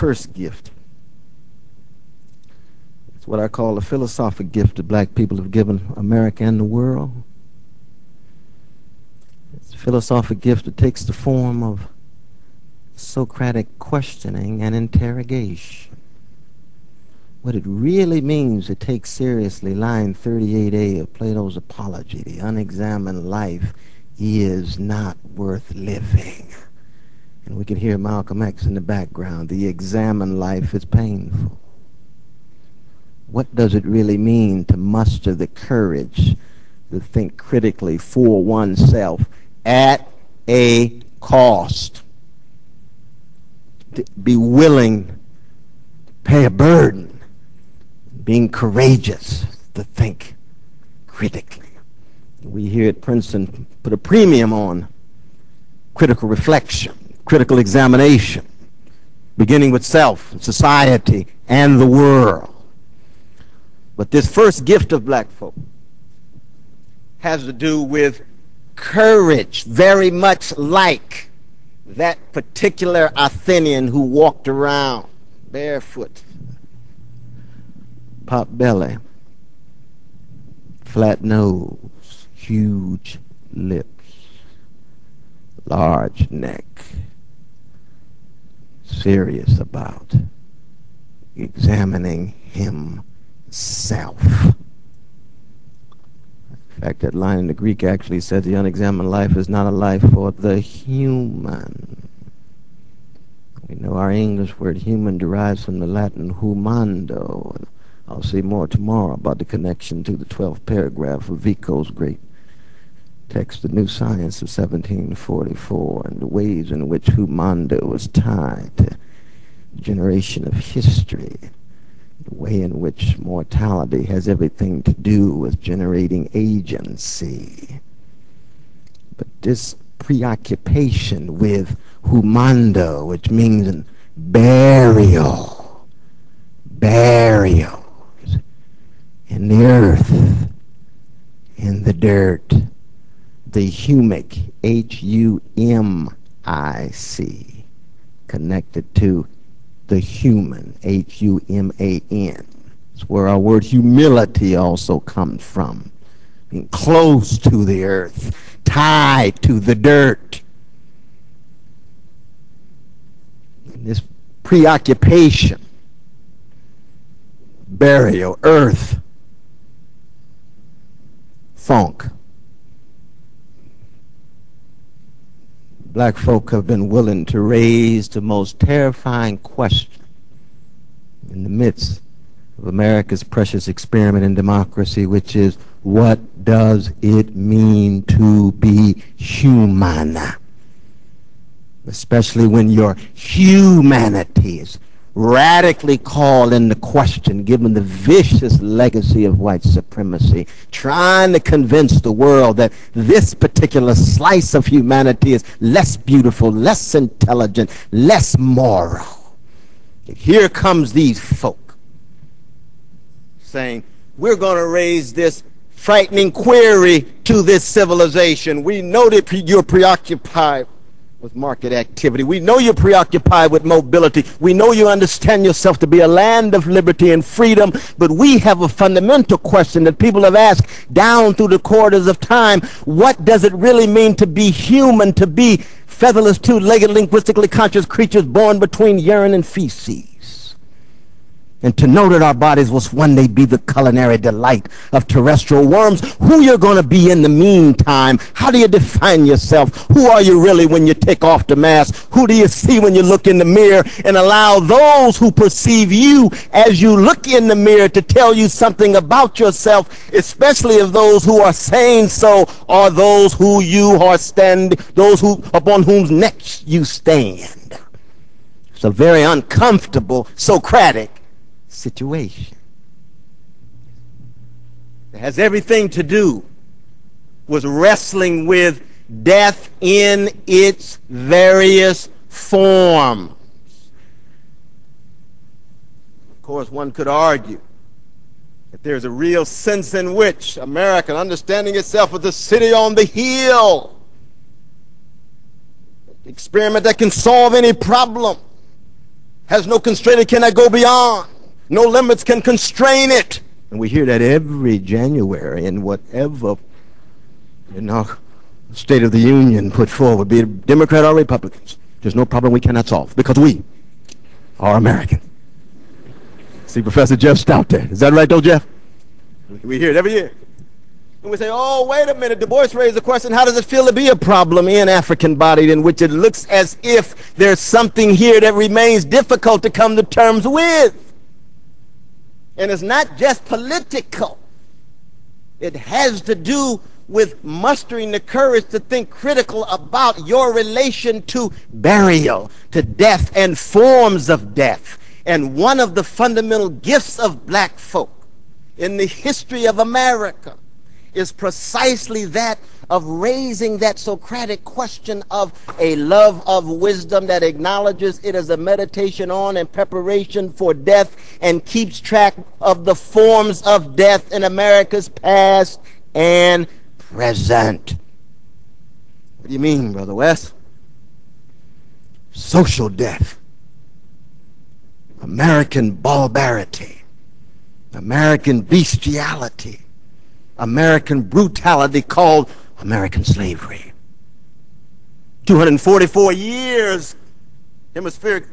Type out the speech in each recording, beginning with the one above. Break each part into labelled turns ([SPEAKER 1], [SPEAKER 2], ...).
[SPEAKER 1] first gift. It's what I call the philosophic gift that black people have given America and the world. It's a philosophic gift that takes the form of Socratic questioning and interrogation. What it really means to take seriously line 38a of Plato's Apology, the unexamined life is not worth living. And we can hear Malcolm X in the background. The examine life is painful. What does it really mean to muster the courage to think critically for oneself at a cost? To be willing to pay a burden, being courageous to think critically. We here at Princeton put a premium on critical reflection critical examination, beginning with self, society, and the world. But this first gift of black folk has to do with courage, very much like that particular Athenian who walked around barefoot, pot belly, flat nose, huge lips, large neck serious about examining himself. In fact, that line in the Greek actually says the unexamined life is not a life for the human. We know our English word human derives from the Latin humando. I'll say more tomorrow about the connection to the 12th paragraph of Vico's great text, The New Science of 1744, and the ways in which Humando was tied to generation of history, the way in which mortality has everything to do with generating agency. But this preoccupation with humando, which means burial, burial in the earth, in the dirt, the humic, H U M I C, connected to the human, H U M A N. It's where our word humility also comes from. Being close to the earth, tied to the dirt. This preoccupation, burial, earth, funk black folk have been willing to raise the most terrifying question in the midst of America's precious experiment in democracy, which is what does it mean to be human? Especially when your humanity is radically called into question given the vicious legacy of white supremacy, trying to convince the world that this particular slice of humanity is less beautiful, less intelligent, less moral. Here comes these folk saying, we're going to raise this frightening query to this civilization. We know that you're preoccupied with market activity. We know you're preoccupied with mobility. We know you understand yourself to be a land of liberty and freedom. But we have a fundamental question that people have asked down through the corridors of time. What does it really mean to be human, to be featherless, two-legged, linguistically conscious creatures born between urine and feces? And to know that our bodies will one day be the culinary delight of terrestrial worms. Who you're going to be in the meantime? How do you define yourself? Who are you really when you take off the mask? Who do you see when you look in the mirror? And allow those who perceive you as you look in the mirror to tell you something about yourself, especially if those who are saying so are those who you are standing, those who upon whose necks you stand. It's a very uncomfortable Socratic situation. It has everything to do with wrestling with death in its various forms. Of course, one could argue that there's a real sense in which America, understanding itself as a city on the hill, experiment that can solve any problem has no constraint, it cannot go beyond. No limits can constrain it. And we hear that every January in whatever you know, State of the Union put forward, be it Democrat or Republicans. There's no problem we cannot solve because we are American. See Professor Jeff Stout there. Is that right, though, Jeff? We hear it every year. And we say, oh, wait a minute. Du Bois raised the question, how does it feel to be a problem in African bodied in which it looks as if there's something here that remains difficult to come to terms with? And it's not just political. It has to do with mustering the courage to think critical about your relation to burial, to death and forms of death. And one of the fundamental gifts of black folk in the history of America is precisely that of raising that Socratic question of a love of wisdom that acknowledges it as a meditation on and preparation for death and keeps track of the forms of death in America's past and present. What do you mean, Brother West? Social death, American barbarity, American bestiality, American brutality called American slavery. 244 years hemispheric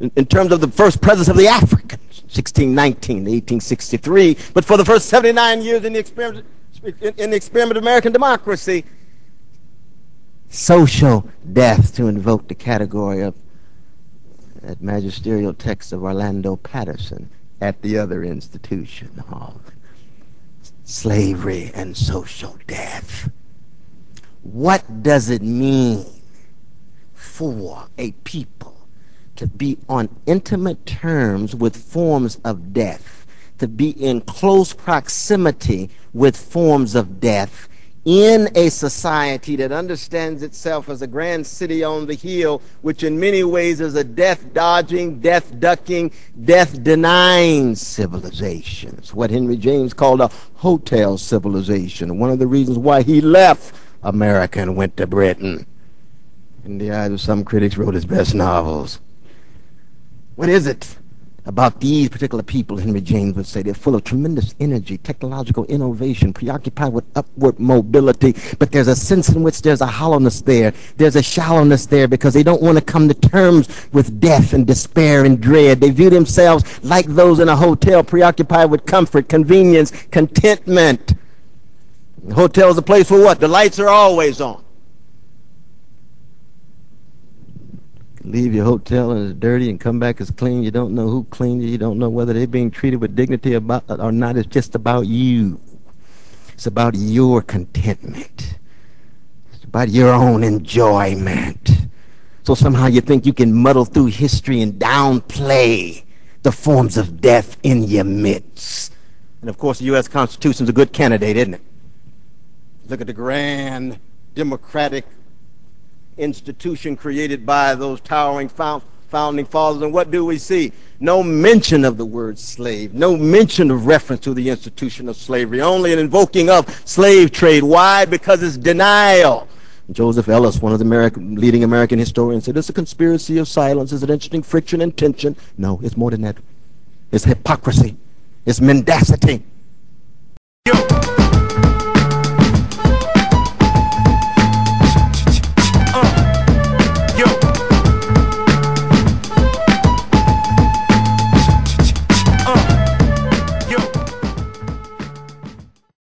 [SPEAKER 1] in, in, terms of the first presence of the Africans, 1619 1863. But for the first 79 years in the experiment, in, in the experiment of American democracy, social death, to invoke the category of that magisterial text of Orlando Patterson at the other institution of slavery and social death. What does it mean for a people to be on intimate terms with forms of death? to be in close proximity with forms of death in a society that understands itself as a grand city on the hill, which in many ways is a death dodging, death ducking, death denying civilization. It's what Henry James called a hotel civilization. One of the reasons why he left America and went to Britain. In the eyes of some critics, wrote his best novels. What is it? About these particular people, Henry James would say, they're full of tremendous energy, technological innovation, preoccupied with upward mobility, but there's a sense in which there's a hollowness there. There's a shallowness there because they don't want to come to terms with death and despair and dread. They view themselves like those in a hotel, preoccupied with comfort, convenience, contentment. The hotel is a place for what? The lights are always on. Leave your hotel and it's dirty and come back as clean. You don't know who cleaned you. You don't know whether they're being treated with dignity about, or not. It's just about you. It's about your contentment. It's about your own enjoyment. So somehow you think you can muddle through history and downplay the forms of death in your midst. And of course, the U.S. Constitution is a good candidate, isn't it? Look at the grand democratic institution created by those towering founding fathers. And what do we see? No mention of the word slave, no mention of reference to the institution of slavery, only an invoking of slave trade. Why? Because it's denial. Joseph Ellis, one of the American, leading American historians, said it's a conspiracy of silence. It's an interesting friction and tension. No, it's more than that. It's hypocrisy. It's mendacity.